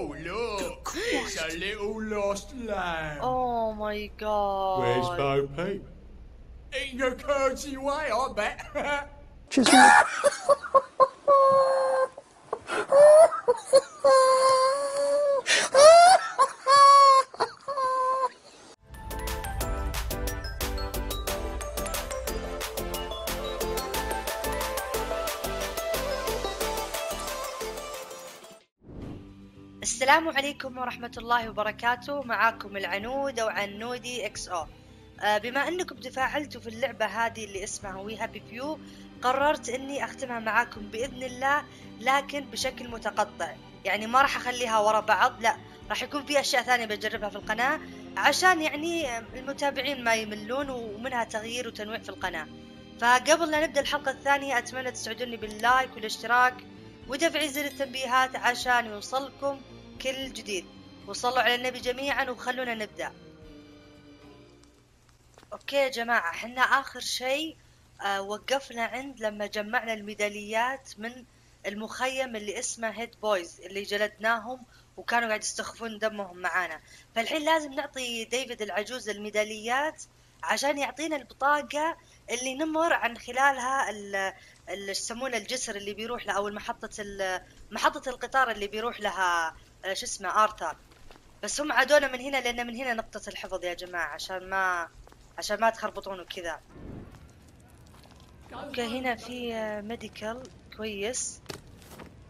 Oh, look. It's a little lost lamb. Oh my god. Where's Bo Peep? Eating your curdsy way, I bet. Just السلام عليكم ورحمة الله وبركاته. معاكم العنود أو عنودي XO. آه، بما أنكم تفاعلتوا في اللعبة هذه اللي اسمها We Happy Few قررت إني أختمها معاكم بإذن الله لكن بشكل متقطع. يعني ما راح أخليها ورا بعض لا راح يكون في أشياء ثانية بجربها في القناة عشان يعني المتابعين ما يملون ومنها تغيير وتنويع في القناة. فقبل لا نبدأ الحلقة الثانية أتمنى تسعدوني بال like والاشتراك وتفعيل زر التنبيهات عشان يوصلكم كل جديد. وصلوا على النبي جميعا وخلونا نبدأ. okay يا جماعة إحنا آخر شيء آه وقفنا عند لما جمعنا الميداليات من المخيم اللي اسمه Headboys اللي جلدناهم وكانوا قاعد يستخفون دمهم معانا. فالحين لازم نعطي ديفيد العجوز الميداليات عشان يعطينا البطاقة اللي نمر من خلالها ال- ال- يسمونه الجسر اللي بيروح له أو المحطة ال- محطة القطار اللي بيروح لها شو اسمه آرثر. بس هم عادونا من هنا لأن من هنا نقطة الحفظ يا جماعة عشان ما عشان ما تخربطون وكذا. okay هنا في medical كويس.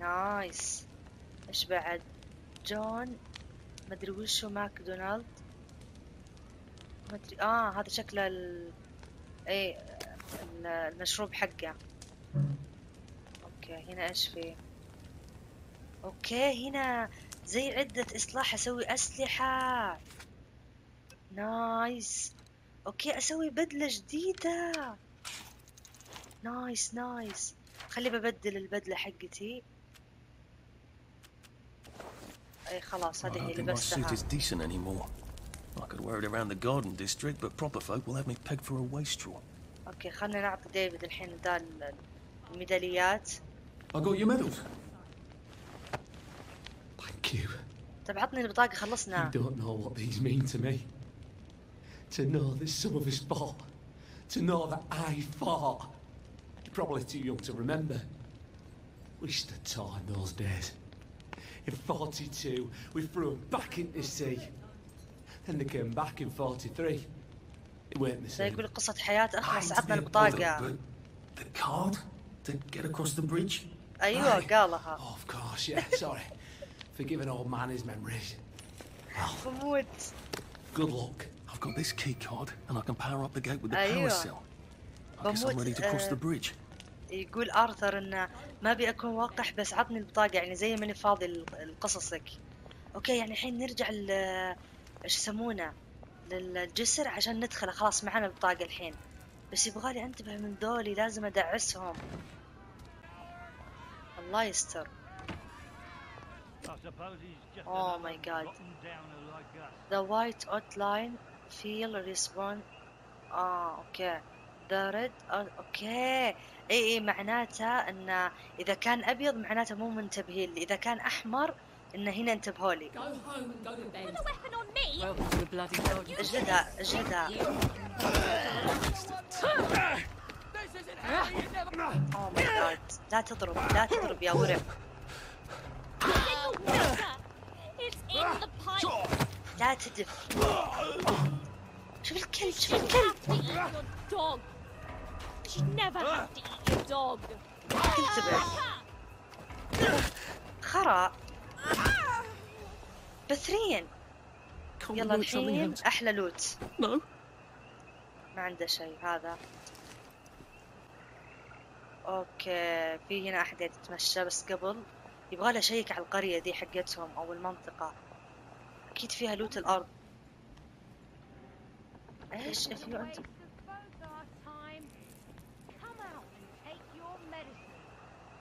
nice إيش بعد؟ جون مدري وشو ماكدونالد مدري آه هذا شكله ال... ال- المشروب حقه. okay هنا إيش في؟ okay هنا زي عدة إصلاح أسوي أسلحة. nice okay أسوي بدلة جديدة. nice nice خلي ببدل البدلة حقتي. أي خلاص هذه هي اللي I could wear it around the garden district, but proper folk will have me pegged for a waste straw. Okay, خلنا نعطي ديفيد الحين ذا الميداليات. I got your medals. Thank you. طب عطني البطاقة You خلصنا don't know what these mean to me. To know that some of us fought. To know that I fought. You're probably too young to remember. We stood tall in those days. In 42, we threw them back into the sea. Then they came back in 43. It weren't the ده same. يقول قصة حياة اخلص Aye, عطنا hold البطاقة up, but the card to get across the bridge? ايوه Aye. قالها Oh, of course, yeah, sorry. Forgive an old man his memories. بموت Good luck. I've got this key card, and I can power up the gate with the أيوة. power cell. I guess I'm ready to cross the bridge. يقول آرثر انه ما أبي أكون وقح بس عطني البطاقة يعني زي ماني فاضي ل- لقصصك أوكي يعني الحين نرجع ل إيش يسمونه للجسر عشان ندخل خلاص معنا البطاقة الحين بس يبغالي أنتبه من ذولي لازم أدعسهم الله يستر Oh Oh my God. The white outline feel respond. آه okay The red out- okay إي إي معناته إن إذا كان أبيض معناته مو منتبهين لي. إذا كان أحمر إن هنا انتبهوا لي. اجلدها اجلدها oh my god لا تضرب لا تضرب يا ورع Little water! It's in the pipe! لا تدف شوف الكلب شوف You الكلب! انتبه خرا بثرين يلا الحين? أحلى لوت No? ما عنده شيء هذا. أوكي في هنا أحد يتمشى بس قبل. يبغى له اشيك على القرية دي حقتهم أو المنطقة. أكيد فيها loot الأرض. إيش you enter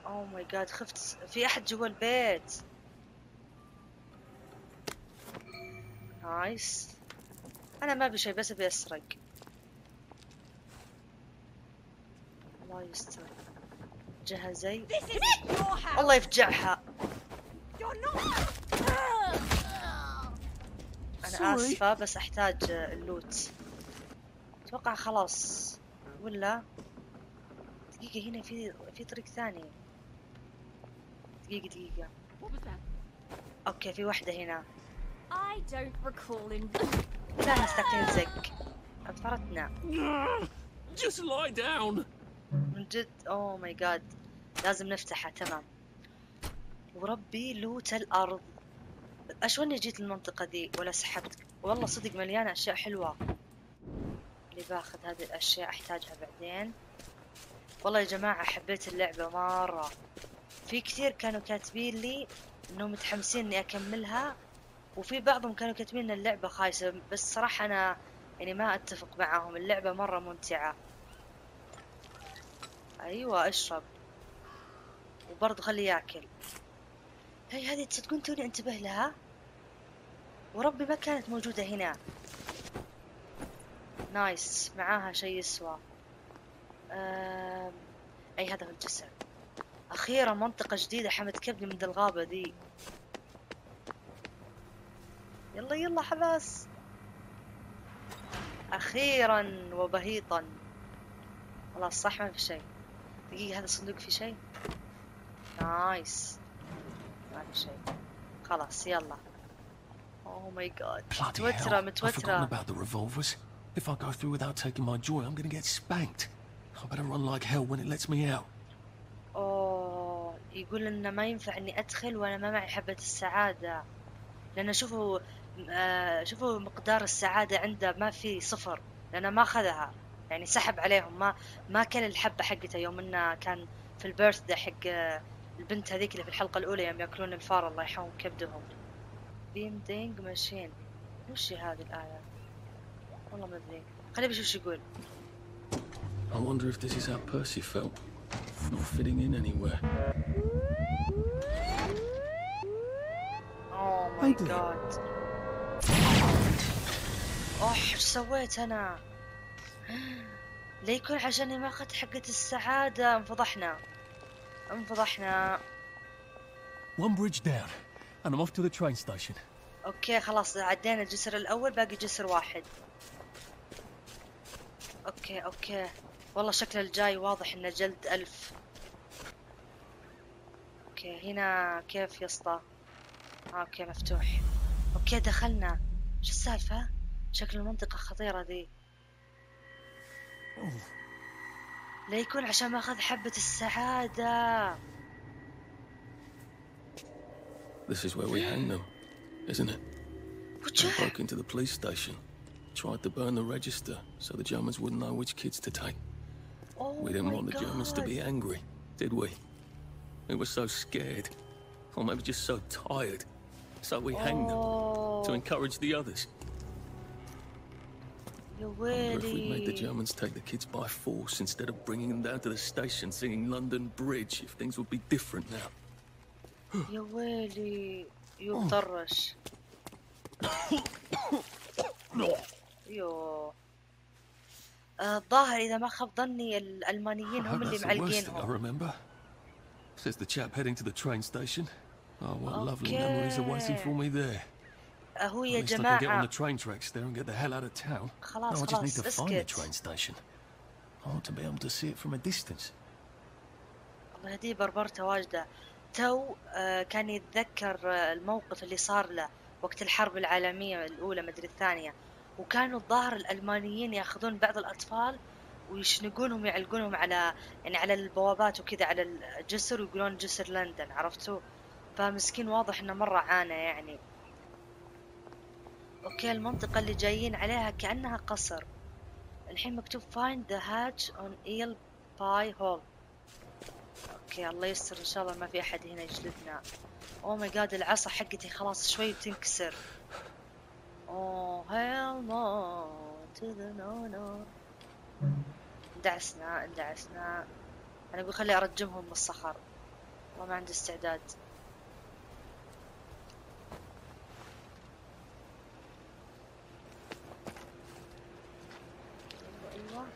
oh my god خفت في أحد جوا البيت. nice أنا ما أبي شيء بس أبي أسرق. الله يستر. Your house! الله يفجعها not! آسفة بس أحتاج اللوت أتوقع خلاص ولا دقيقة هنا في في طريق ثاني دقيقة دقيقة What was that? أوكي في واحدة هنا I don't recall in. لا نستقيم زق اثرتنا Just lie down. من جد oh my god لازم نفتحها تمام. وربي loot الأرض. أشوى إني جيت المنطقة دي ولا سحبت؟ والله صدق مليانة أشياء حلوة. اللي باخذ هذه الأشياء أحتاجها بعدين. والله يا جماعة حبيت اللعبة مرة. في كثير كانوا كاتبين لي إنهم متحمسين إني أكملها وفي بعضهم كانوا كاتبين إن اللعبة خايسة بس صراحة أنا يعني ما أتفق معاهم. اللعبة مرة ممتعة. أيوه أشرب. وبرضه خليه ياكل. هي هذه تصدقون توني انتبه لها؟ وربي ما كانت موجودة هنا. نايس معاها شيء يسوى. أم... أي هذا هو الجسر. أخيرا منطقة جديدة حمد كبدي من الغابة ذي يلا يلا حباس. أخيرا وبهيطا. خلاص صح ما في شيء. دقيقة هذا الصندوق فيه شيء؟ nice ما في شيء خلاص يلا oh my god Bloody متوترة hell. I've forgotten متوترة about the revolvers. If I go through without taking my joy, I'm gonna get spanked. I better run like hell when it lets me out. اوه يقول انه ما ينفع إني أدخل وأنا ما معي حبة السعادة. لأن شوفوا آه شوفوا مقدار السعادة عنده ما في صفر. لأنه ما أخذها. يعني سحب عليهم. ما ما كل الحبة حقته. يوم إنه كان في البيرث حق آه، البنت هذيك اللي في الحلقة الأولى يوم يأكلون الفار الله يرحمهم كبدهم. بيم دينج ماشين وش هي هذه الآية؟ والله ما أدري. خليني بشوف وش يقول. I wonder if this is how Percy felt. Not fitting in anywhere. oh my god أوح إيش سويت أنا؟ ليكون عشاني ما اخذت حقة السعادة انفضحنا. انفضحنا One bridge down, and I'm off to the train station. okay خلاص عدينا الجسر الأول باقي جسر واحد. okay okay. والله شكل الجاي واضح إنه جلد ألف. okay هنا كيف يا اسطى؟ آه، okay مفتوح. okay دخلنا. شو السالفة؟ شكل المنطقة خطيرة ذي. لا يكون عشان ما اخذ حبة السعادة This is where we hang them, isn't it? وش They broke into the police station, tried to burn the register so the Germans wouldn't know which kids to take. Oh We didn't my want the Germans to God. be angry, did we? We were so scared, or maybe just so tired. So we hanged them to Oh, encourage the others. يا Wonder if we'd made the ويلي Germans take the kids by force instead of bringing them down to the station singing London Bridge, if things would be different now. يا ويلي يو طرش يو آه، الظاهر اذا ما خاب ظني الالمانيين I هم hope اللي that's the worst thing I معلقينهم remember. Says the chap heading to the train station. Oh, what lovely memories are waiting for me there. آه، هو يا جماعة. خلاص خلاص اسكت. الله يهديه بربرته واجدة تو آه، كان يتذكر آه، الموقف اللي صار له وقت الحرب العالمية الأولى مدري الثانية. وكانوا الظاهر الألمانيين يأخذون بعض الأطفال ويشنقونهم يعلقونهم على يعني على البوابات وكذا على الجسر ويقولون جسر لندن عرفتوا؟ فمسكين واضح إنه مرة عانى يعني. okay المنطقة اللي جايين عليها كأنها قصر. الحين مكتوب find the hatch on Eel Pie Holm. okay الله يستر إن شاء الله ما في أحد هنا يجلدنا oh my God العصا حقتي خلاص شوي بتنكسر oh hell no to the no no اندعسنا اندعسنا. أنا أقول خلي أرجمهم من الصخر. والله ما عندي استعداد أيوه أيوه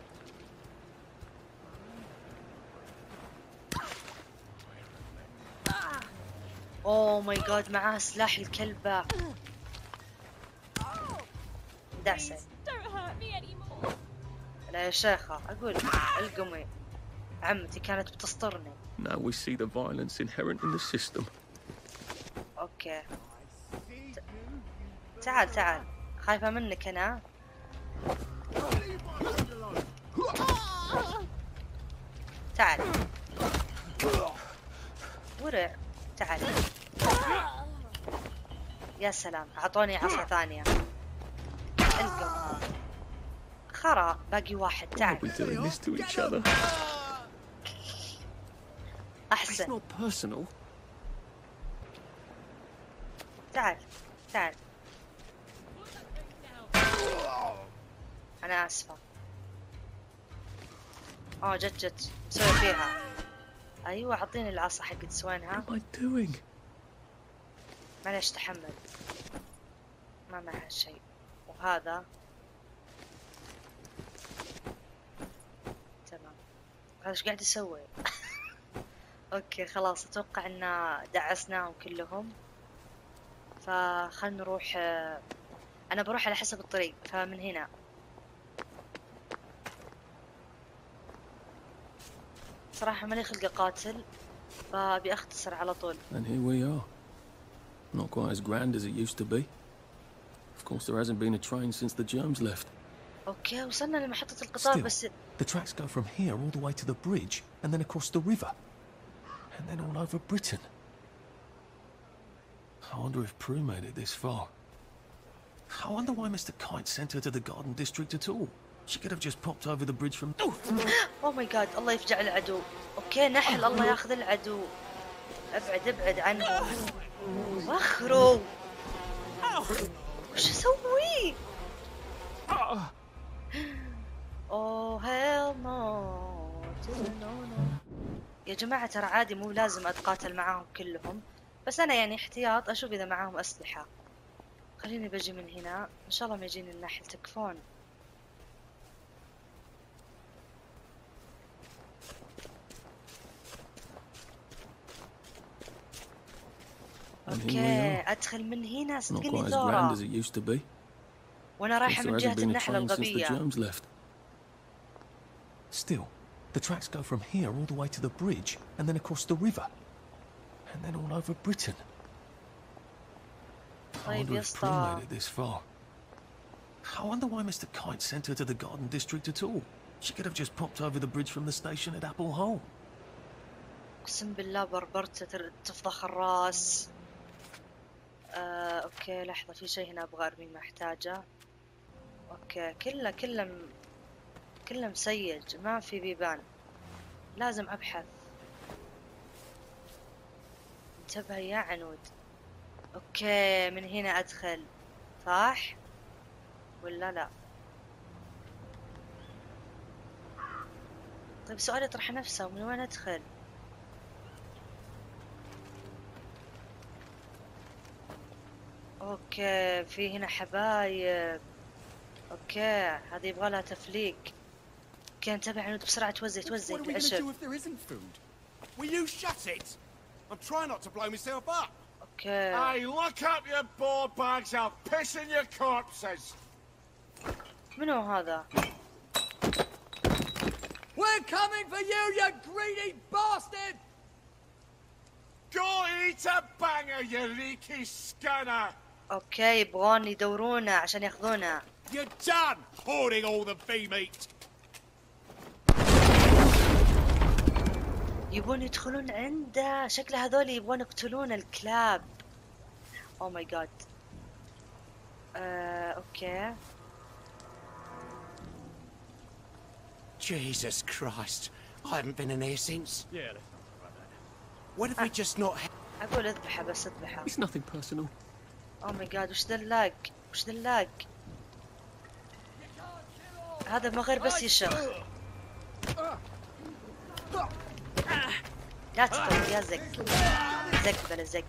oh my God معاه سلاح الكلبة دعسة. لا يا شيخة أقول ألقمي. عمتي كانت بتسطرني Now we see the violence inherent in the system. okay. ت- تعال تعال. خايفة منك أنا. تعال. ورع. تعال. يا سلام أعطوني عصا ثانية. القم خرا باقي واحد تعال. personal. تعال تعال. أنا آسفة. أوه جت جت. مسوي فيها. أيوة أعطيني العصا حقت وينها معليش تحمل. ما معها شيء. وهذا. تمام. هذا إيش قاعد يسوي؟ أوكي خلاص أتوقع ان دعسناهم كلهم. فخلنا نروح آه، أنا بروح على حسب الطريق فمن هنا. صراحة مالي خلق اقاتل أختصر على طول. And here we are. Not quite as grand as it used to be. Of course, there hasn't been a train since the germs left. اوكي وصلنا لمحطة القطار Still. بس The tracks go from here all the way to the bridge and then across the river. And then all over Britain. I wonder if Prue made it this far. I wonder why Mr. Kite sent her to the Garden District at all. She could have just popped over the bridge from. اوه ماي جاد الله يفجع العدو اوكي نحل الله ياخذ العدو أبعد أبعد عنه. وخروا وش أسوي؟ أوه هيل نو يا جماعة ترى عادي مو لازم أتقاتل معاهم كلهم. بس أنا يعني احتياط أشوف إذا معاهم أسلحة. خليني بجي من هنا. إن شاء الله ما يجيني النحل تكفون. as it used to be. وانا Of رايحة course, من there جهة hasn't been a النحلة train since the الغبية germs left. Still, the tracks go from here all the way to the bridge and then across the river. And then all over Britain. I طيب wonder يا if Prue اسطى made it this far. I wonder why Mr. Kite sent her to the Garden District at all. She could have just popped over the bridge from the station at Apple Hole. اقسم بالله بربرته تر- تفضخ الراس آه، أوكي لحظة في شيء هنا أبغى أرميه ما أحتاجه. okay كله كله م... كله مسيج ما في بيبان. لازم أبحث. انتبه يا عنود. okay من هنا أدخل. صح؟ ولا لا؟ طيب سؤال يطرح نفسه من وين أدخل؟ okay في هنا حبايب. okay هذه يبغى لها تفليق okay انتبه عنود بسرعة توزع توزع العشب أوكي. okay هذا؟ We're coming for you, you greedy bastard! Go eat a banger, you leaky scanner! okay يبغون يدورونا عشان ياخذونا You're done hoarding all the bee meat. يبون يدخلون عنده شكل هذول يبغون يقتلون الكلاب oh my God okay Jesus Christ. I haven't been in here since. Yeah. What if we just not... أقول اذبحه بس اذبحه It's nothing personal. oh my God وش ذا ال lag وش ذا ال lag هذا ما غير بس يشخ لا تضرب يا زق. زق بلا زق.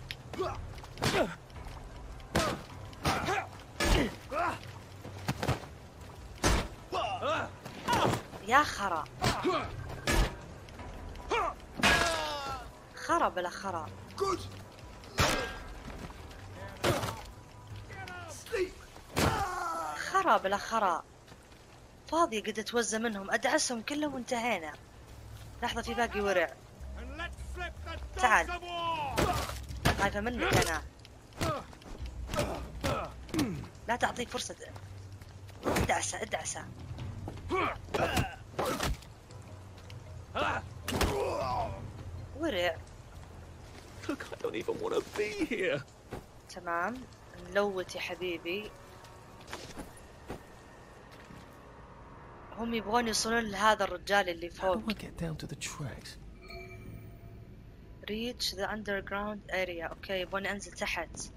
يا خرا. خرا بلا خرا. Good. خرا خرا بلا خرا. فاضية قد اتوزى منهم أدعسهم كلهم وانتهينا. لحظة في باقي ورع. تعال. خايفة منك أنا. لا تعطيه فرصة. ادعسه ادعسه. ورع. Look, I don't even want to be here. تمام. نلوت يا حبيبي. هم يبغون يوصلون لهذا الرجال اللي How فوق. do I get down to the tracks? reach the underground area. أوكي يبغوني انزل تحت.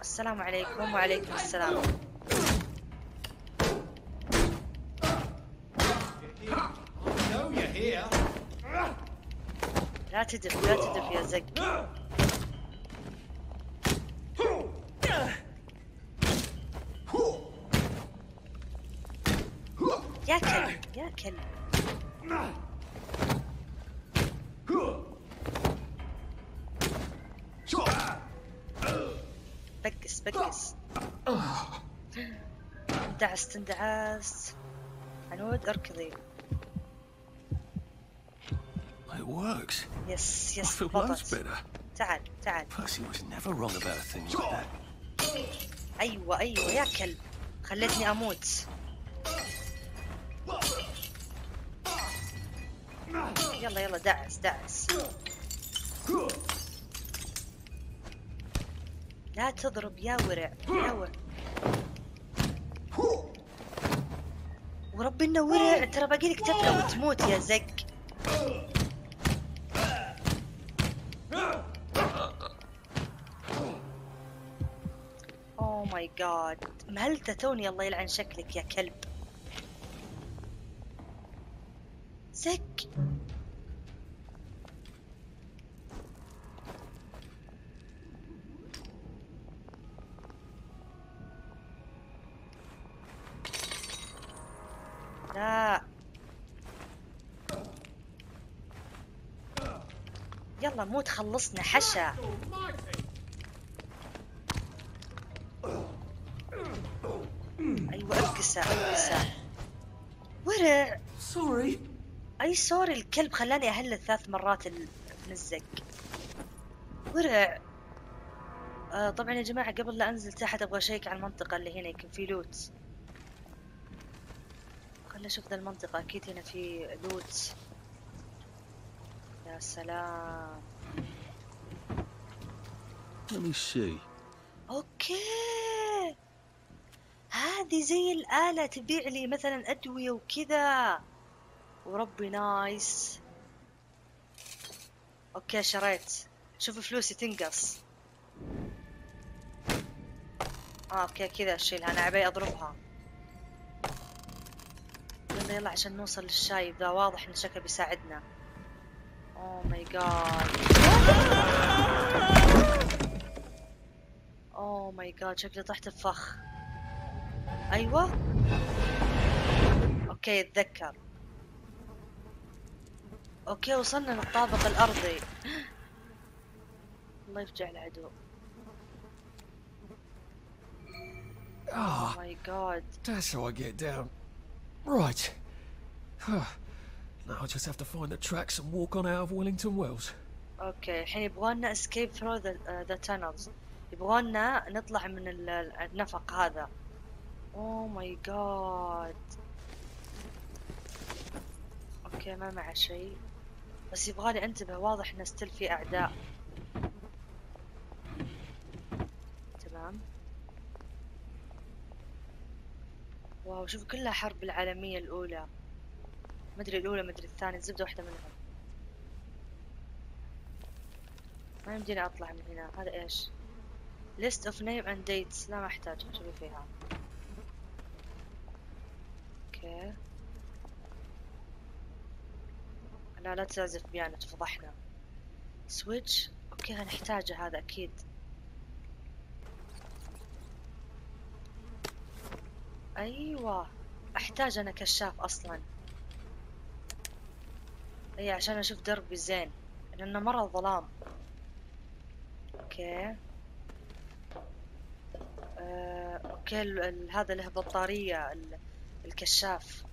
السلام عليكم وعليكم السلام. لا تدف لا تدف يا زق يا كلب يا كلب. بقس بقس اندعست اندعست عنود اركضي. It works. يس I يس feel ضبط better. تعال تعال. Percy was never wrong about a thing like that. أيوه أيوه يا كلب. خليتني أموت. يلا يلا دعس دعس لا تضرب يا ورع يا ورع. ورب إنه ورع. ترى باقي لك تفله وتموت يا زق. اوه ماي جاد مهلته توني الله يلعن شكلك يا كلب. زك لا خلصنا حشا أيوه ابقسه ابقسه ورع Sorry. أي سوري الكلب خلاني اهله ثلاث مرات ال- من الزق ورع آه طبعا يا جماعة قبل لا أنزل تحت أبغى أشيك على المنطقة اللي هنا يمكن في لوت. خلنا أشوف ذا المنطقة أكيد هنا في loot. يا سلام. Me see. okay. هذه زي الآلة تبيع لي مثلا أدوية وكذا. وربي nice. okay شريت. شوف فلوسي تنقص. آه okay كذا أشيلها. أنا عبي أضربها. يلا يلا عشان نوصل للشايب ذا واضح إن شكله بيساعدنا. oh my God my God شكلي طحت الفخ أيوه okay اتذكر okay وصلنا للطابق الارضي الله يفجع العدو Ah, my God that's how I get down. Right. now I just have to find the tracks and walk on out of Wellington Wells. okay الحين يبغونا escape through the, uh, the tunnels يبغونا نطلع من ال- النفق هذا. oh my God okay ما معه شيء. بس يبغالي انتبه واضح ان ستيل في أعداء. تمام. واو شوف كلها حرب العالمية الأولى. مدري الأولى مدري الثانية زبدة واحدة منهم. ما يمديني أطلع من هنا. هذا إيش؟ List of name and dates. لا ما أحتاج شوفي فيها. okay. لا لا تعزف بيانو تفضحنا. switch okay هنحتاجه هذا أكيد. أيوه. أحتاج أنا كشاف أصلا. اي عشان أشوف دربي زين. لأنه مرة ظلام. okay. okay ال- ال- هذا له بطارية ال- الكشاف.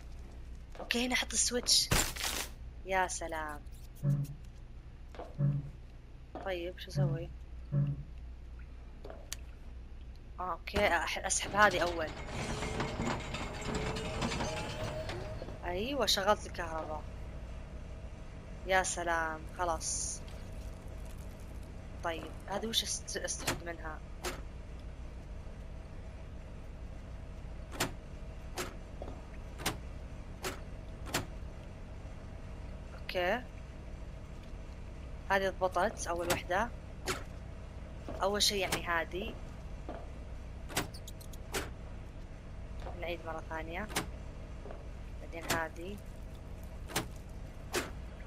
okay هنا حط ال switch. يا سلام. طيب شو أسوي؟ آه okay أسحب هذه أول. أيوه شغلت الكهرباء. يا سلام خلاص. طيب هذه وش أست- أستفيد منها؟ أوكي. هذه ضبطت أول وحدة. أول شيء يعني هذه نعيد مرة ثانية. بعدين هذه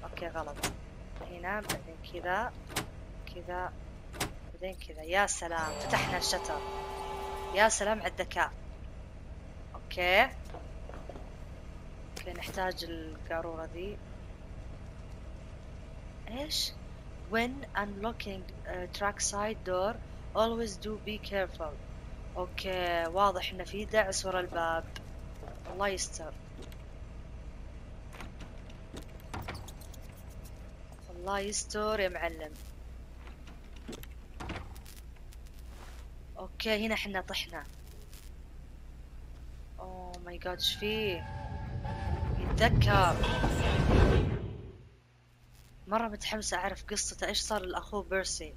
okay غلط. هنا بعدين كذا. كذا. بعدين كذا. يا سلام فتحنا ال shutter. يا سلام على الذكاء. okay. okay نحتاج القارورة ذي. إيش when unlocking a track side door always do be careful. okay واضح انه في دعس ورا الباب. الله يستر. الله يستر يا معلم. okay هنا إحنا طحنا. oh my God إيش فيه يتذكر. مرة متحمسة أعرف قصته إيش صار لأخوه بيرسي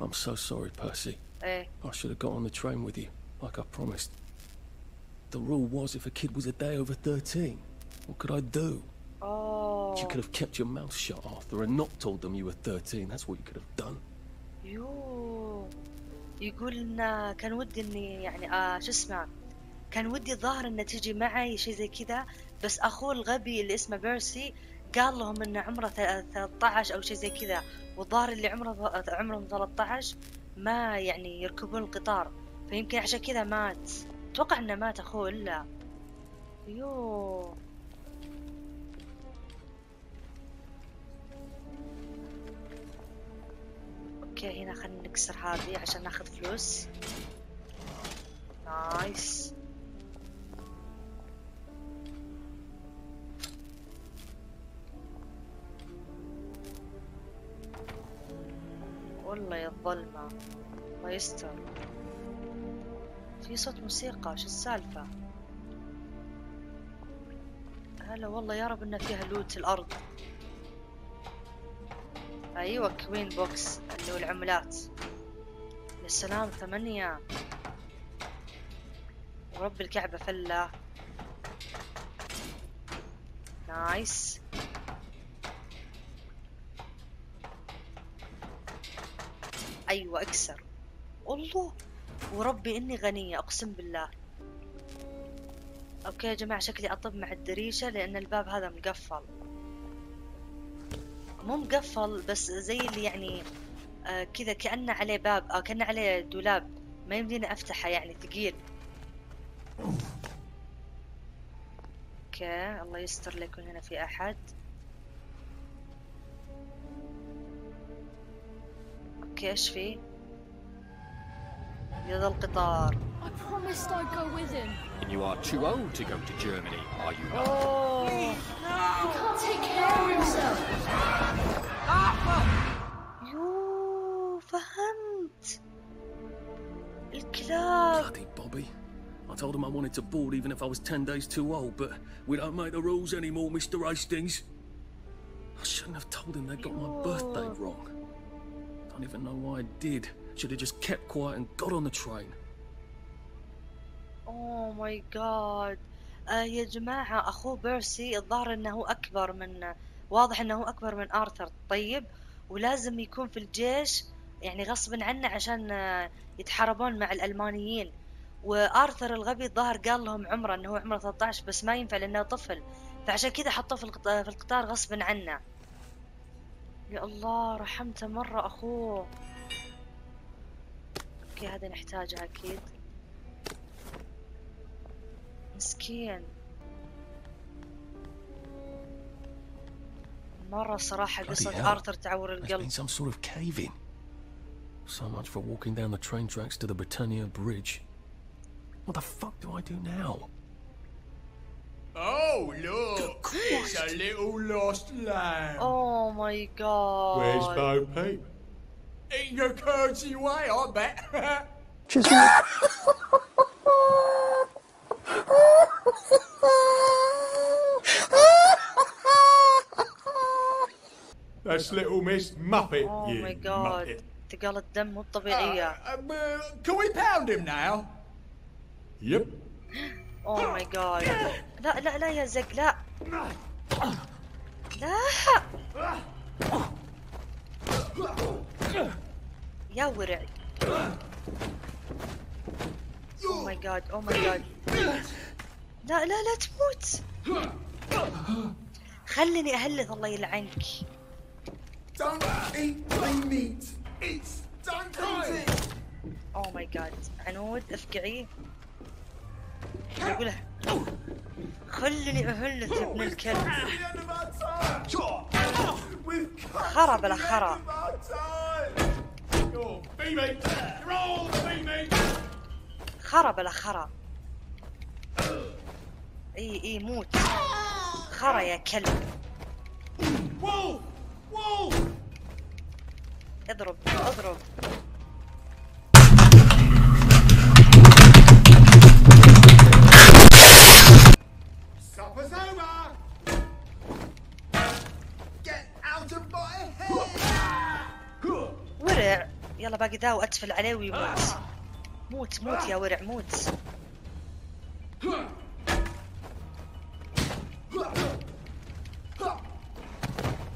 I'm so sorry, Percy. إيه I should have got on the train with you, like I promised. The rule was if a kid was a day over 13, what could I do? أوه You could have kept your mouth shut, Arthur, and not told them you were 13. That's what you could have done. يو يقول إنه كان ودي إني يعني آه شو اسمه كان ودي الظاهر إنه تجي معي شيء زي كذا بس أخوه الغبي اللي اسمه بيرسي قال لهم إنه عمره ث- 13 أو شيء زي كذا والظاهر اللي عمره عمرهم 13 ما يعني يركبون القطار. فيمكن عشان كذا مات. أتوقع إنه مات أخوه إلا. yo okay هنا خلينا نكسر هذه عشان ناخذ فلوس. nice. والله يا الظلمة. الله يستر. في صوت موسيقى شو السالفة؟ هلا والله يا رب انه فيها loot الأرض. أيوه coin box اللي هو العملات. يا سلام ثمانية. ورب الكعبة فلة. nice. أيوه أكسر. الله وربي إني غنية أقسم بالله. okay يا جماعة شكلي أطب مع الدريشة لأن الباب هذا مقفل. مو مقفل بس زي اللي يعني آه كذا كأنه عليه باب آه كأنه عليه دولاب. ما يمديني أفتحه يعني ثقيل. okay الله يستر لا يكون هنا في أحد؟ اوكي ايش في يا ذا القطار I promised I'd go with him. You are too old to go to Germany, are you not? اوه He can't take care of himself. يو فهمت الكلاب Bloody Bobby. I told him I wanted to board even if I was 10 days too old, but we don't make the rules anymore, Mr. Hastings. I shouldn't have told him they got my birthday wrong. Don't even know why I did. Should have just kept quiet and got on the train. اوه ماي جاد آه يا جماعة أخوه بيرسي الظاهر إنه أكبر من واضح إنه أكبر من آرثر طيب ولازم يكون في الجيش يعني غصبا عنه عشان آه، يتحاربون مع الألمانيين وآرثر الغبي الظاهر قال لهم عمره هو عمره 13 بس ما ينفع لأنه طفل فعشان كذا حطوه في القط- في القطار غصبا عنه يا الله رحمته مرة اخوه أوكي هذا نحتاجها أكيد مسكين مرة صراحة قصة. آرثر تعور القلب some sort of cave in. So much for walking down the train tracks to the Britannia Bridge. What the fuck do I do now? Oh, look. It's a little lost lamb. Oh my god. Where's Bo Peep? Eating your curdsy way, I bet. That's little Miss Muppet, Oh you my god. Muppet. ثقال الدم مو طبيعية. Uh, uh, can we pound him now? Yep. Oh my god. لا لا لا يا زق لا. لا. يا ورع. Oh my god. Oh my god. لا لا لا تموت. خلني أهلث الله يلعنك. Don't eat my meat. It's don't eat it. Oh my god. عنود أفقعي. يقوله خلني اهلس ابن الكلب. خرب لا خرب. خرب لا خرب. إي إي موت. خرى يا كلب. اضرب اضرب. Over. Get out of my head. ورع يلا باقي ذا واتفل عليه ويموت. موت موت يا ورع موت.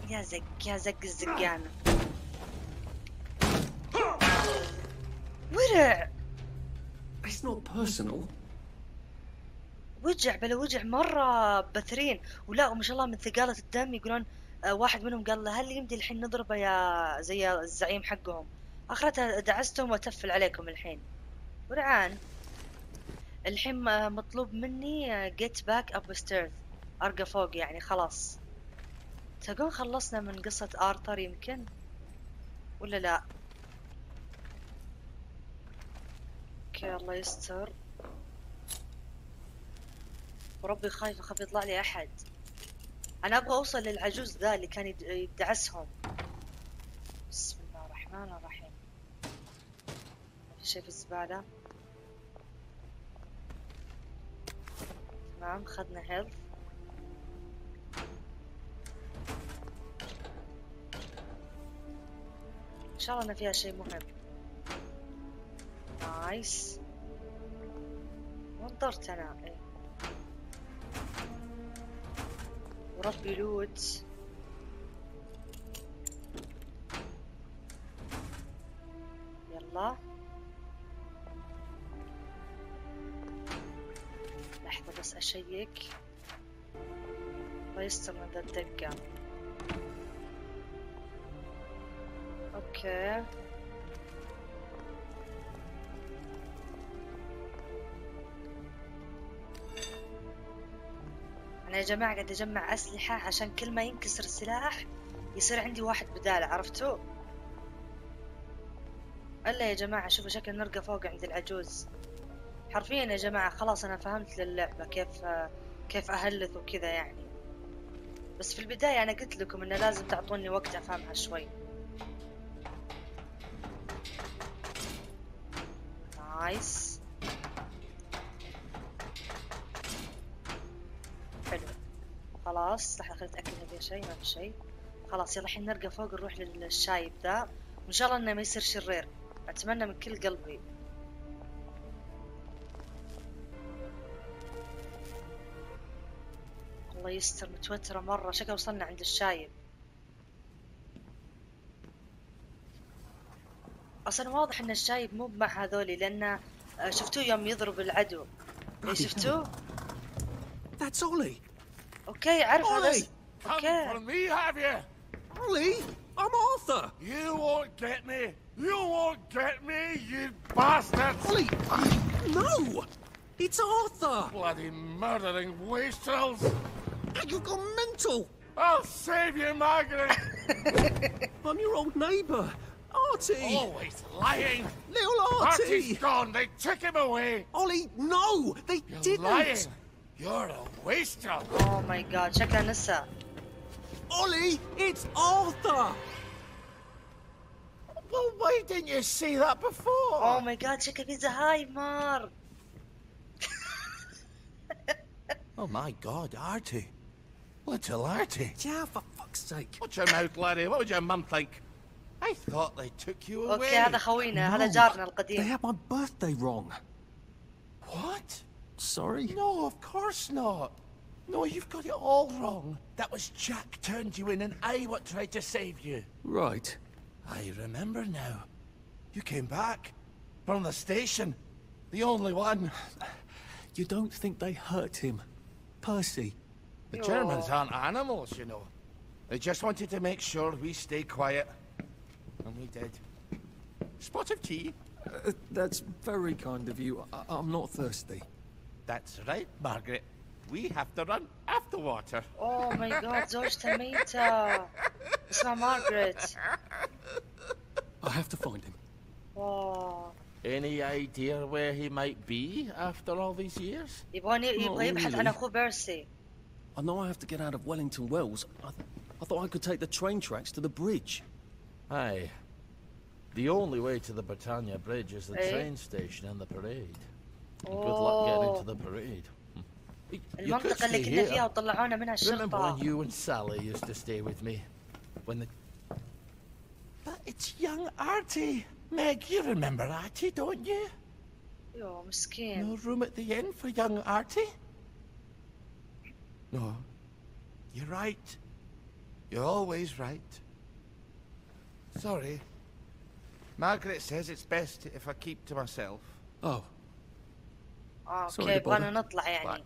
يا زق يا زق الزقانة. ورع It's not personal. وجع بلا وجع مرة بثرين. ولا وما شاء الله من ثقالة الدم يقولون آه، واحد منهم قال له هل يمدي الحين نضربه يا زي الزعيم حقهم؟ اخرتها دعستهم واتفل عليكم الحين. ورعان. الحين آه، مطلوب مني get back upstairs أرقى فوق يعني خلاص. تقول خلصنا من قصة آرثر يمكن؟ ولا لا؟ okay الله يستر. وربي خايف اخاف يطلع لي أحد. أنا أبغى أوصل للعجوز ذا اللي كان يد- يدعسهم. بسم الله الرحمن الرحيم. في شيء في الزبالة؟ تمام خذنا health إن شاء الله إن فيها شيء مهم. nice وانطرت أنا إيه. وربي loot يلا. لحظة بس أشيك. الله يستر من ذا الدقة. أوكي. أنا يا جماعة قاعد أجمع أسلحة عشان كل ما ينكسر السلاح يصير عندي واحد بداله عرفتوا؟ إلا يا جماعة شوفوا شكل نرقى فوق عند العجوز. حرفيا يا جماعة خلاص أنا فهمت للعبة كيف كيف أهلث وكذا يعني. بس في البداية أنا قلت لكم إنه لازم تعطوني وقت أفهمها شوي. نايس. خلاص اتأكد إن فيها شيء ما في شيء. خلاص يلا الحين نرقى فوق نروح للشايب ذا وإن شاء الله إنه ما يصير شرير. أتمنى من كل قلبي. الله يستر متوترة مرة. شكل وصلنا عند الشايب أصلا واضح إن الشايب مو مع هذولي لأن شفتوه يوم يضرب العدو. إيه، شفتوه؟ That's Ollie. اوكي عارف هذا Ollie! اس- Come اوكي for me, have you? Ollie, I'm Arthur. You won't get me. You won't get me, you bastard! Ollie, no, it's Arthur. Bloody murdering wastrels! You've gone mental. I'll save you, Margaret! I'm your old neighbour. Artie! Oh, he's lying. Little Artie's Artie! gone. They took him away. Ollie, no! They You're didn't! lying. You're a waster. اوه ماي جاد شكله نسى Ollie, it's Arthur! Well, why didn't you say that before? اوه ماي جاد شكله في زهايمر Oh my God, Artie. Little Artie. Yeah, for fuck's sake. Watch your mouth, Larry. What would your mum think? I thought they took you away. اوكي هذا خوينا هذا No, جارنا They القديم had my birthday wrong. What? Sorry. No, of course not. No, you've got it all wrong. That was Jack turned you in and I what tried to save you. Right. I remember now. You came back. From the station. The only one. You don't think they hurt him? Percy? The Germans aren't animals, you know. They just wanted to make sure we stay quiet. And we did. Spot of tea? Uh, that's very kind of you. I- I'm not thirsty. That's right, Margaret. We have to run after water. اوه ماي جاد زوجته ميتة اسمها مارغريت I have to find him. واو Any idea where he might be after all these years? يبغون يبغى يبحث عن really. اخوه بيرسي I know I have to get out of Wellington Wells. I, I thought I could take the train tracks to the bridge. Aye. The only way to the Britannia Bridge is the Eh? train station and the parade. Good luck getting into the parade. You could stay here. Remember when you and Sally used to stay with me? When the... But it's young Artie! Meg, you remember Artie, don't you? Oh, I'm scared. No room at the inn for young Artie? No. You're right. You're always right. Sorry. Margaret says it's best if I keep to myself. Oh. Sorry اوكي to يبغانا bother. نطلع But يعني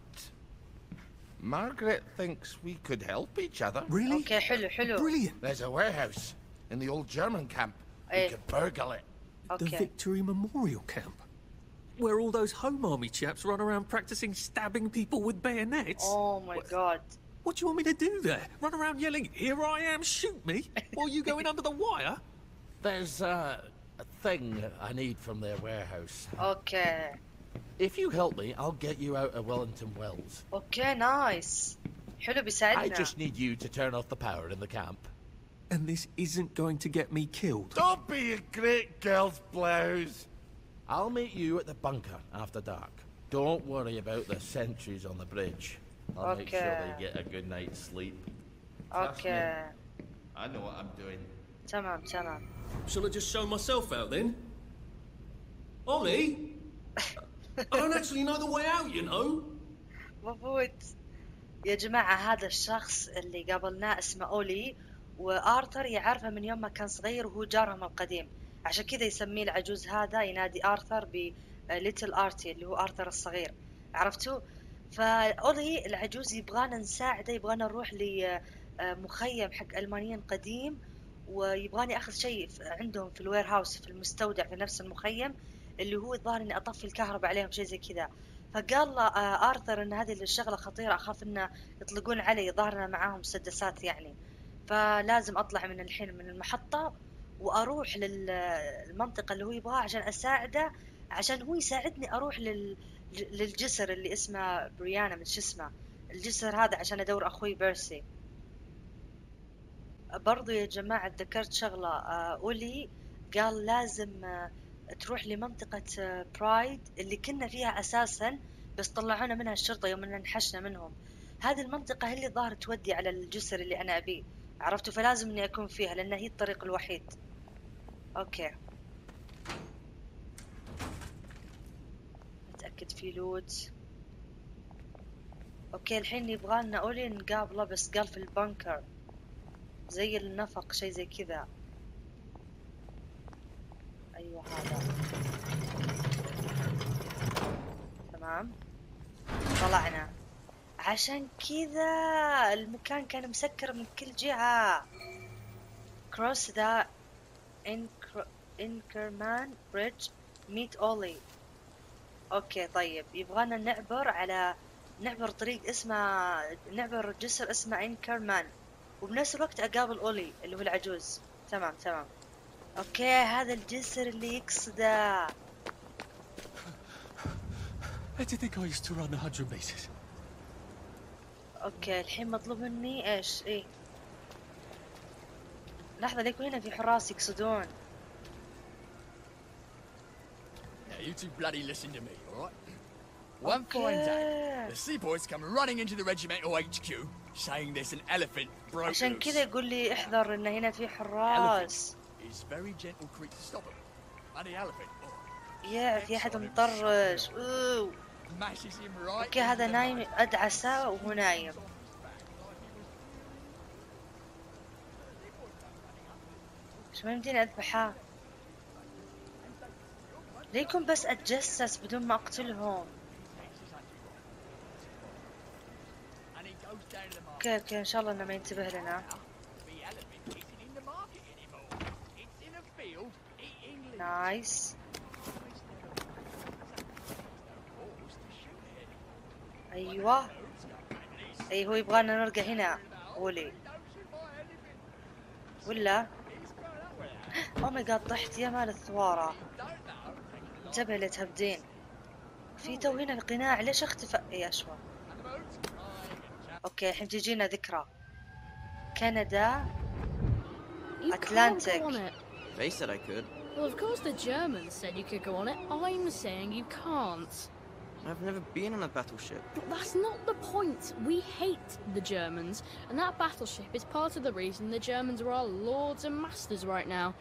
Margaret thinks we could help each other. Really? اوكي حلو حلو Brilliant. There's a warehouse in the old German camp. We Eh. could burgle it. The اوكي Victory Memorial Camp. Where all those home army chaps run around practicing stabbing people with bayonets. اوه ماي جاد What do you want me to do there? Run around yelling, Here I am, shoot me? While you go in under the wire? There's uh, a thing I need from their warehouse. اوكي If you help me, I'll get you out of Wellington Wells. اوكي نايس حلو I بيساعدنا just need you to turn off the power in the camp. And this isn't going to get me killed. Don't be a great girl's blouse. I'll meet you at the bunker after dark. Don't worry about the sentries on the bridge. I'll make sure Okay. they get a good night's sleep. Trust اوكي me. I know what I'm doing. تمام تمام shall I just show myself out then? Ollie? I don't actually know the way out, you know. مفوت يا جماعة هذا الشخص اللي قابلناه اسمه أولي وآرثر يعرفه من يوم ما كان صغير وهو جارهم القديم عشان كذا يسميه العجوز هذا ينادي آرثر ب little Artie اللي هو آرثر الصغير عرفتوا؟ فأولي العجوز يبغانا نساعده يبغانا نروح لمخيم حق ألمانيين قديم ويبغاني أخذ شيء عندهم في ال warehouse في المستودع في نفس المخيم اللي هو الظاهر إني أطفي الكهرباء عليهم شيء زي كذا. فقال له آه، آرثر إن هذه الشغلة خطيرة أخاف إنه يطلقون علي ظهرنا معاهم مسدسات يعني. فلازم أطلع من الحين من المحطة وأروح للمنطقة اللي هو يبغاها عشان أساعده عشان هو يساعدني أروح لل... للجسر اللي اسمه بريانا من شو اسمه؟ الجسر هذا عشان أدور أخوي بيرسي. برضو يا جماعة ذكرت شغلة آه، أولي قال لازم آه، تروح لمنطقة آه، برايد اللي كنا فيها أساسا بس طلعونا منها الشرطة يوم أن انحشنا منهم. هذه المنطقة هي اللي ظاهر تودي على الجسر اللي أنا أبيه. عرفتوا؟ فلازم إني أكون فيها لأن هي الطريق الوحيد. okay. متأكد في loot okay الحين يبغالنا أولي نقابله بس قال في ال bunker. زي النفق شيء زي كذا. أيوة هذا. تمام. طلعنا. عشان كذا المكان كان مسكر من كل جهة. Cross the Inkerman Bridge meet Ollie. أوكي طيب. يبغانا نعبر على نعبر طريق اسمه نعبر جسر اسمه انكرمان وبنفس الوقت أقابل اولي اللي هو العجوز. تمام تمام. okay هذا الجسر اللي يقصده do you think I used to run 100 metres? okay الحين مطلوب مني إيش إيه لحظة لا يكون هنا في حراس يقصدون Now, you two bloody listen to me, alright? One fine day, the seaboys come running into the regimental HQ, saying there's an elephant broke عشان. كذا يقول لي احذر ان هنا في حراس His very gentle creature. Stop him. And the elephant. Oh, يا في احد مطرش أوه. أوكي هذا نايم. أدعسه وهو نايم. إيش ما يمديني أذبحه؟ ليكم بس أتجسس بدون ما أقتلهم. okay okay إن شاء الله إنه ما ينتبه لنا The elephant isn't in the market anymore. It's in a field nice أيوه. أي هو يبغانا نرقى هنا أولي ولا؟ oh my god طحت يا مال الثوارة. انتبه لا تهبدين. في تو هنا قناع ليش أختفى؟ يا شوى أوكي الحين تجينا ذكرى. كندا. They said I could. Well, of course the Germans said you could go on it. I'm saying you can't. I've never been on a battleship. But that's not the point. We hate the Germans, and that battleship is part of the reason the Germans are our lords and masters right now.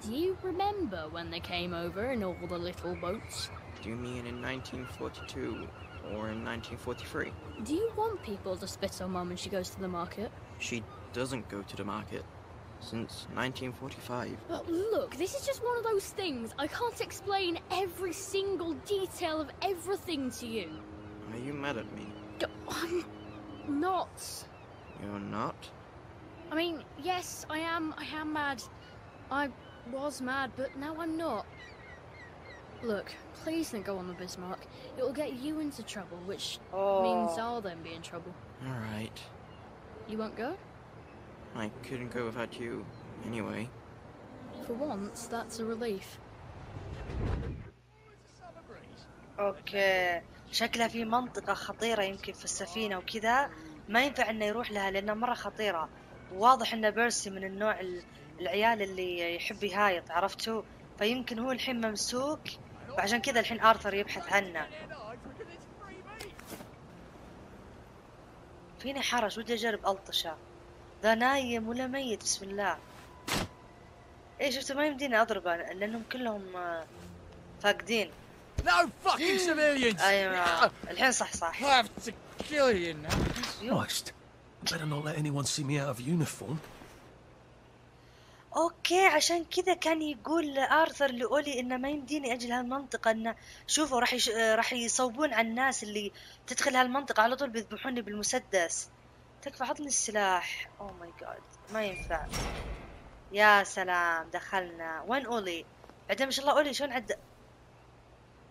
Do you remember when they came over in all the little boats? Do you mean in 1942 or in 1943? Do you want people to spit on Mum when she goes to the market? She doesn't go to the market since 1945. But look, this is just one of those things. I can't explain every single detail of everything to you. Are you mad at me? D- I'm not. You're not? I mean, yes, I am. I am mad. I was mad, but now I'm not. Look, please don't go on the Bismarck. It will get you into trouble, which oh. means Oh. I'll then be in trouble. Alright. You won't go? I couldn't go without you anyway. For once, that's a relief. أوكي. شكلها في منطقة خطيرة يمكن في السفينة وكذا. ما ينفع إنه يروح لها لأنها مرة خطيرة. واضح إن بيرسي من النوع ال- العيال اللي يحب يهايط عرفتوا؟ فيمكن هو الحين ممسوك وعشان كذا الحين آرثر يبحث عنه. فيني حرج؟ ودي أجرب ألطشة. ذا نايم ولا ميت بسم الله إيه شفتوا ما يمديني اضربه لأنهم كلهم آه، فاقدين No fucking civilians! أيوه الحين صح صح I have to kill you now. Christ. Better not let anyone see me out of uniform. okay عشان كذا كان يقول آرثر لأولي إنه ما يمديني أجي لهالمنطقة إنه شوفوا راح يش... راح يصوبون على الناس اللي تدخل هالمنطقة على طول بيذبحوني بالمسدس تكفى عطني السلاح. oh my god ما ينفع. يا سلام دخلنا. وين أولي؟ بعدين ما شاء الله أولي شلون عد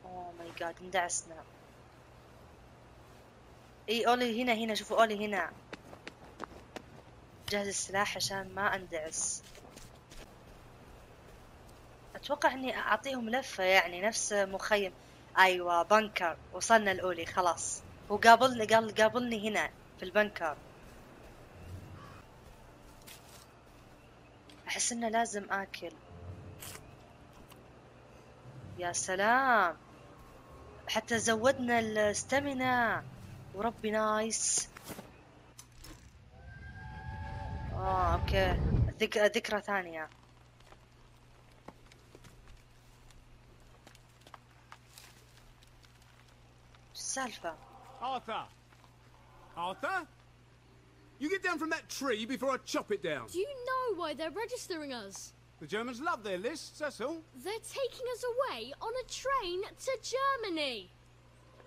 اوه ماي جاد اندعسنا. إي أولي هنا هنا. شوفوا أولي هنا. جهز السلاح عشان ما أندعس. أتوقع إني أعطيهم لفة يعني نفس مخيم. أيوه بنكر. وصلنا الاولي خلاص. وقابلني قال قابلني هنا في ال bunker. أحس إنه لازم آكل. يا سلام. حتى زودنا ال stamina. وربي nice. آه okay. ذك... ذكرى ثانية. شو السالفة؟ Arthur! You get down from that tree before I chop it down. Do you know why they're registering us? The Germans love their lists, that's all. They're taking us away on a train to Germany.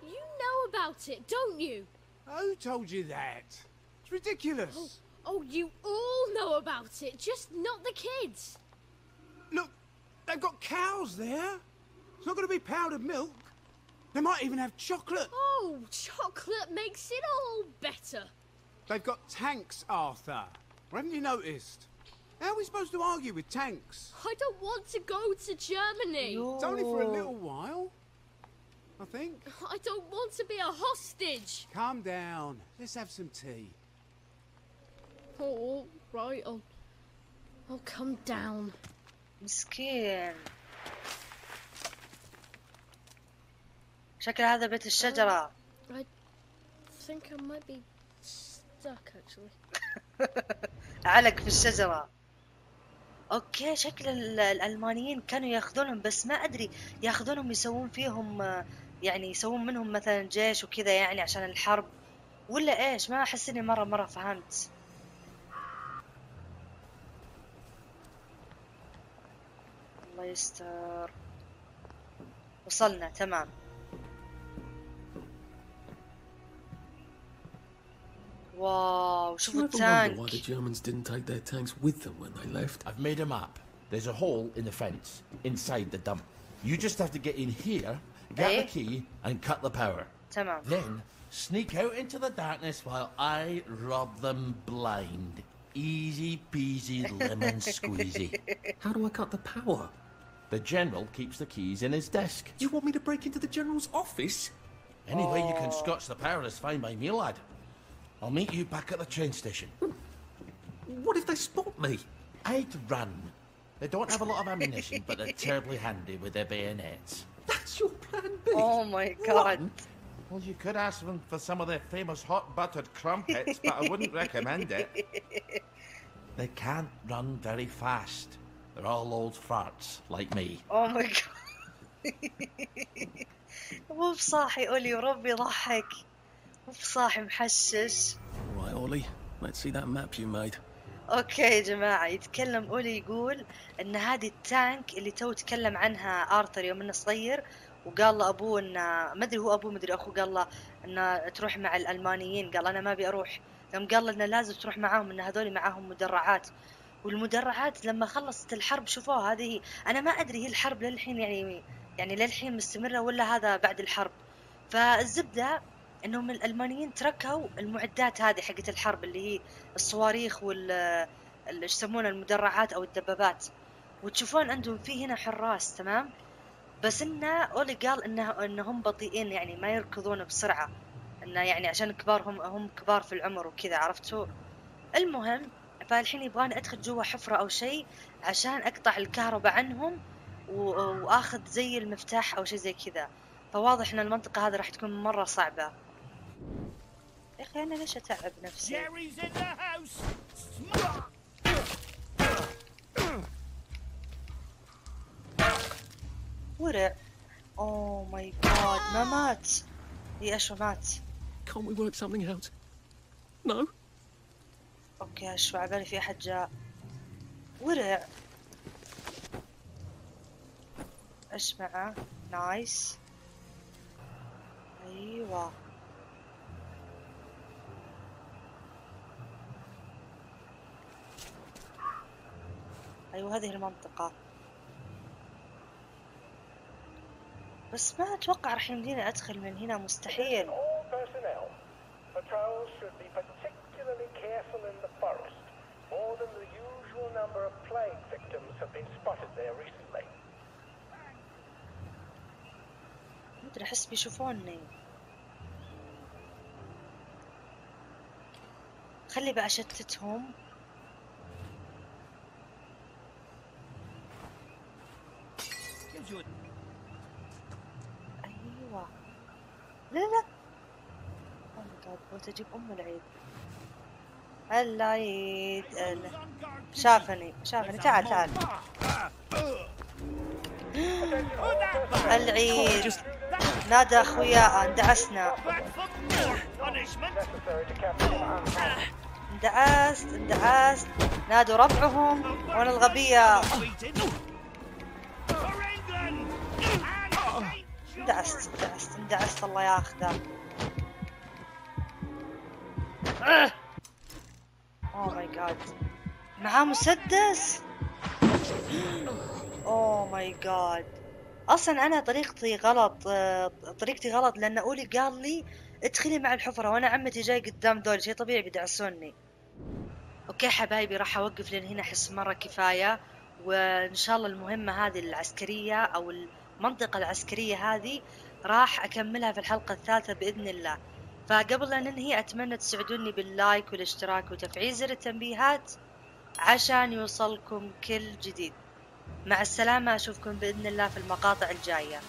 You know about it, don't you? Who told you that? It's ridiculous. Oh, oh you all know about it, just not the kids. Look, they've got cows there. It's not going to be powdered milk. They might even have chocolate. Oh, chocolate makes it all better. They've got tanks, Arthur. Haven't you noticed? How are we supposed to argue with tanks? I don't want to go to Germany. It's only for a little while. I think. I don't want to be a hostage. Calm down. Let's have some tea. Oh, right. I'll, I'll come down. مسكين شكل هذا بيت الشجرة I think I might be stuck actually. علق في الشجرة. أوكي شكل ال- الألمانيين كانوا يأخذونهم بس ما أدري يأخذونهم يسوون فيهم آه، يعني يسوون منهم مثلا جيش وكذا يعني عشان الحرب ولا إيش؟ ما أحس إني مرة مرة فهمت. الله يستر. وصلنا تمام. Wow, so I tank. wonder why the Germans didn't take their tanks with them when they left. I've made a map. There's a hole in the fence, inside the dump. You just have to get in here, get hey. the key, and cut the power. Tamam. Then, sneak out into the darkness while I rob them blind. Easy peasy lemon squeezy. How do I cut the power? The general keeps the keys in his desk. You want me to break into the general's office? Any way oh. you can scotch the power is fine by me, lad. I'll meet you back at the train station. What if they spot me? I'd run. They don't have a lot of ammunition, but they're terribly handy with their bayonets. That's your plan B. Oh my god Well, you could ask them for some of their famous hot buttered crumpets, but I wouldn't recommend it. They can't run very fast. They're all old farts, like me. Oh my god مو بصاحي اولي وربي ضحك مو بصاحي محشش All right, Ollie. Let's see that map you made. okay يا جماعة يتكلم أولي يقول إن هذه ال tank اللي تو تكلم عنها آرثر يوم إنه صغير وقال له أبوه انه ما أدري هو أبوه ما أدري أخوه قال له انه تروح مع الألمانيين قال أنا ما أبي أروح يوم قال له انه لازم تروح معاهم إن هذول معاهم مدرعات والمدرعات لما خلصت الحرب شوفوها هذه هي. أنا ما أدري هي الحرب للحين يعني يعني للحين مستمرة ولا هذا بعد الحرب فالزبدة إنهم الألمانيين تركوا المعدات هذه حقت الحرب اللي هي الصواريخ وال ال- إيش يسمونها المدرعات أو الدبابات. وتشوفون عندهم في هنا حراس تمام؟ بس انه أولي قال إنه إنهم بطيئين يعني ما يركضون بسرعة. انه يعني عشان كبار هم كبار في العمر وكذا عرفتوا؟ المهم فالحين يبغاني أدخل جوا حفرة أو شيء عشان أقطع الكهرباء عنهم وآخذ زي المفتاح أو شيء زي كذا. فواضح إن المنطقة هذه راح تكون مرة صعبة. يا أخي أنا ليش اتعب نفسي Jerry's in the house. ورع. oh my god ما مات. اي أشو مات؟ Can't we work something out? No? okay أشو عبالي في أحد جاء. ورع. إيش معه nice أيوه. أيوة هذه المنطقة. بس ما أتوقع راح يمديني أدخل من هنا مستحيل. مدري أحس بيشوفوني. خلي بقى أشتتهم. A أيوه. لا لا. أو ماي جاد بغيت أجيب أم العيد. العيد. ال- شافني شافني. تعال تعال. العيد. نادى أخويا اندعسنا. اندعست اندعست. نادوا ربعهم وأنا الغبية اندعست اندعست اندعست الله ياخذه. oh my god معاه مسدس؟ oh my god أصلا أنا طريقتي غلط طريقتي غلط لأن أولي قال لي ادخلي مع الحفرة وأنا عمتي جاي قدام دول شيء طبيعي بيدعسوني. okay حبايبي راح أوقف لين هنا أحس مرة كفاية. وإن شاء الله المهمة هذه العسكرية أو المنطقة العسكرية هذه راح أكملها في الحلقة الثالثة بإذن الله. فقبل أن ننهي أتمنى تسعدوني بال like والاشتراك وتفعيل زر التنبيهات عشان يوصلكم كل جديد. مع السلامة أشوفكم بإذن الله في المقاطع الجاية.